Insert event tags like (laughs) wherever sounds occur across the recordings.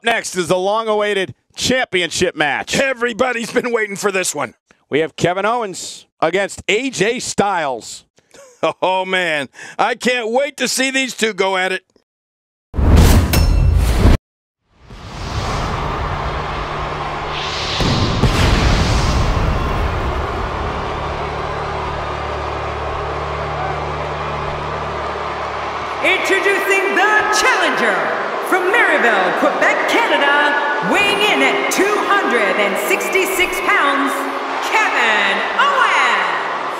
Up next is the long-awaited championship match. Everybody's been waiting for this one. We have Kevin Owens against AJ Styles. (laughs) Oh, man. I can't wait to see these two go at it. Introducing the challenger from Marieville, Quebec, Canada, weighing in at 266 pounds, Kevin Owens.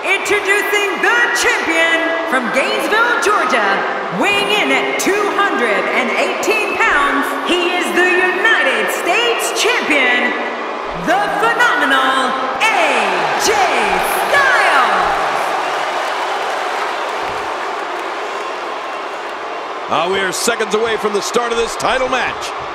Introducing the champion from Gainesville, Georgia, weighing in at 218 Uh, we are seconds away from the start of this title match.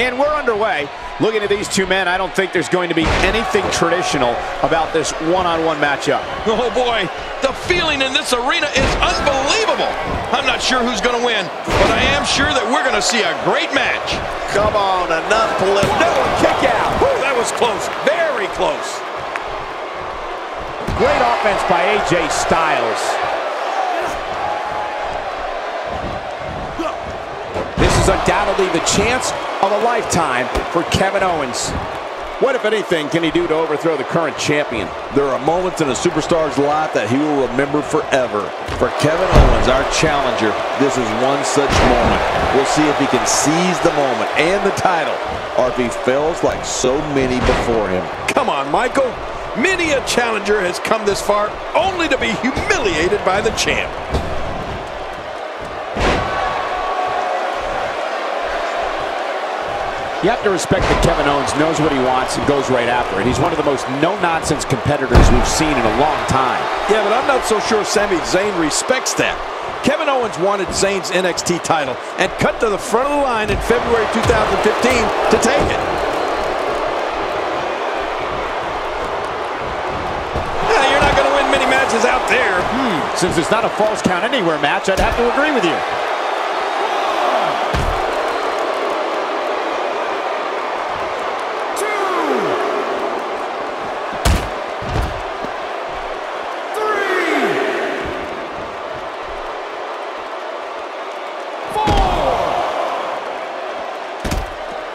And we're underway. Looking at these two men, I don't think there's going to be anything traditional about this one-on-one matchup. Oh boy, the feeling in this arena is unbelievable. I'm not sure who's going to win, but I am sure that we're going to see a great match. Come on, enough political. No, kick out. Whew, that was close, very close. Great offense by AJ Styles. This is undoubtedly the chance of a lifetime for Kevin Owens. What, if anything, can he do to overthrow the current champion? There are moments in a superstar's life that he will remember forever. For Kevin Owens, our challenger, this is one such moment. We'll see if he can seize the moment and the title, or if he fails like so many before him. Come on, Michael. Many a challenger has come this far only to be humiliated by the champ. You have to respect that Kevin Owens knows what he wants and goes right after it. He's one of the most no-nonsense competitors we've seen in a long time. Yeah, but I'm not so sure Sami Zayn respects that. Kevin Owens wanted Zayn's NXT title and cut to the front of the line in February 2015 to take it. Yeah, you're not going to win many matches out there. Hmm, since it's not a falls count anywhere match, I'd have to agree with you.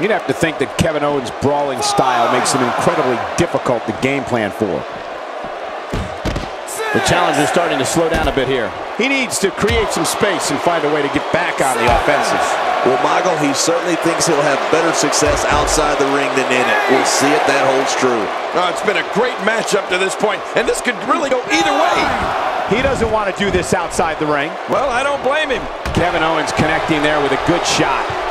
You'd have to think that Kevin Owens' brawling style makes him incredibly difficult to game plan for. The challenger's starting to slow down a bit here. He needs to create some space and find a way to get back on the offensive. Well, Michael, he certainly thinks he'll have better success outside the ring than in it. We'll see if that holds true. Oh, it's been a great matchup to this point, and this could really go either way. He doesn't want to do this outside the ring. Well, I don't blame him. Kevin Owens connecting there with a good shot.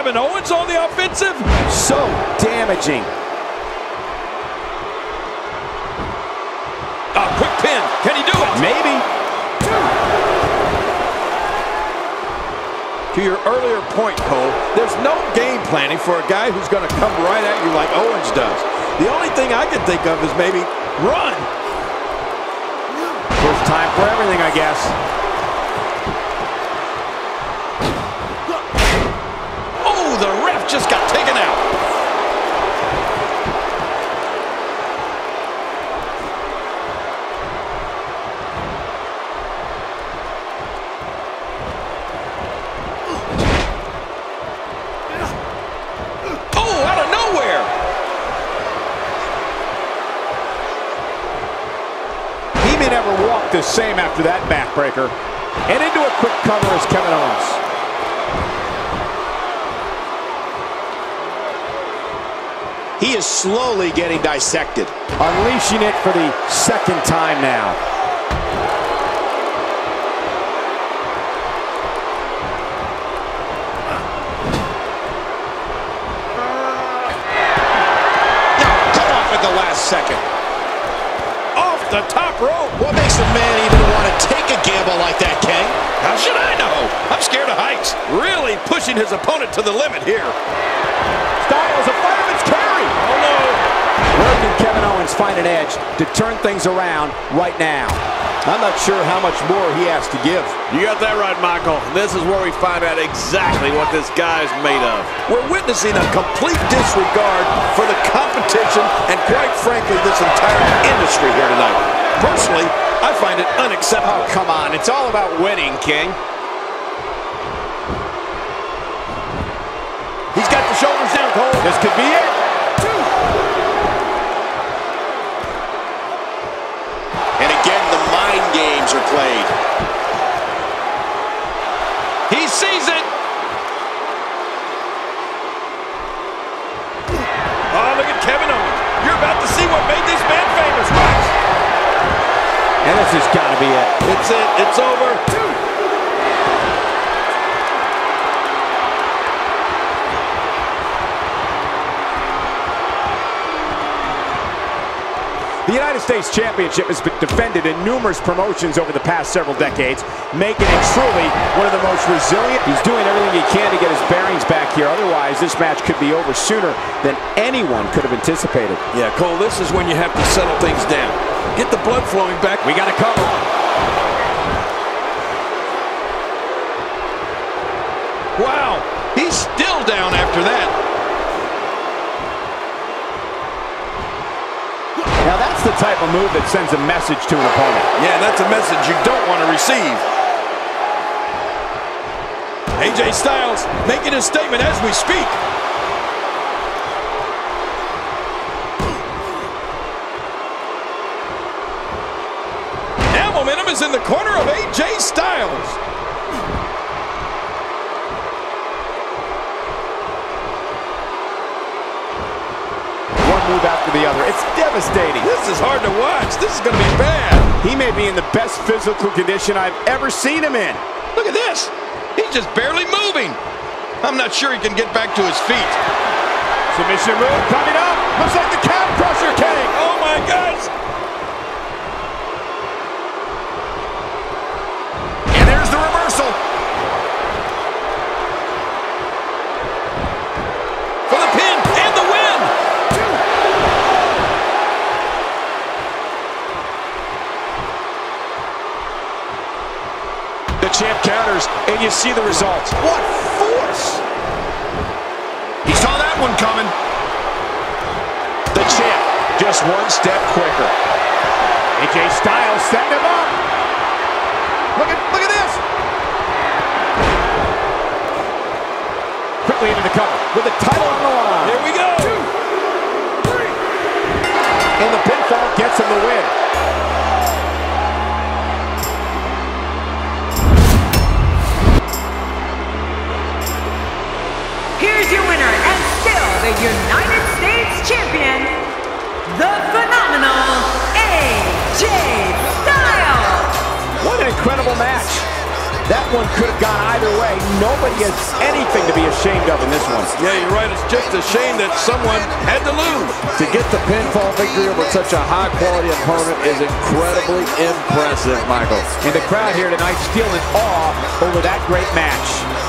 Kevin Owens on the offensive? So damaging. A quick pin. Can he do it? Maybe. To your earlier point, Cole, there's no game planning for a guy who's going to come right at you like Owens does. The only thing I can think of is maybe run. First time for everything, I guess. the same after that backbreaker. And into a quick cover is Kevin Owens. He is slowly getting dissected. Unleashing it for the second time now. No, come off at the last second top rope. What makes a man even want to take a gamble like that, King? How should I know? I'm scared of heights. Really pushing his opponent to the limit here. Styles, a fireman's carry. Oh, no. Where can Kevin Owens find an edge to turn things around right now? I'm not sure how much more he has to give. You got that right, Michael. This is where we find out exactly what this guy's made of. We're witnessing a complete disregard for the competition and, quite frankly, this entire industry here tonight. Personally, I find it unacceptable. Oh, come on. It's all about winning, King. He's got the shoulders down, Cole. This could be it. Played. He sees it. Oh, look at Kevin Owens. You're about to see what made this man famous. Watch. And this has got to be it. It's it. It's over. The United States Championship has been defended in numerous promotions over the past several decades, making it truly one of the most resilient. He's doing everything he can to get his bearings back here. Otherwise, this match could be over sooner than anyone could have anticipated. Yeah, Cole, this is when you have to settle things down. Get the blood flowing back. We got to cover. Wow, he's still down after that. That's the type of move that sends a message to an opponent. Yeah, and that's a message you don't want to receive. AJ Styles making his statement as we speak. Now momentum is in the corner of AJ Styles. One move after the other. It's devastating. This is hard to watch. This is going to be bad. He may be in the best physical condition I've ever seen him in. Look at this. He's just barely moving. I'm not sure he can get back to his feet. Submission move coming up. Looks like the calf crusher, King. Oh my gosh. And there's the reversal. For the pin and the win. The champ counters, and you see the result. What force! He saw that one coming. The champ, just one step quicker. AJ Styles setting him up. Look at, look at this. Quickly into the cover with the title on the line. Here we go. Two, three. And the pinfall gets him the win. That one could have gone either way. Nobody has anything to be ashamed of in this one. Yeah, you're right. It's just a shame that someone had to lose. To get the pinfall victory over such a high-quality opponent is incredibly impressive, Michael. And the crowd here tonight still in awe over that great match.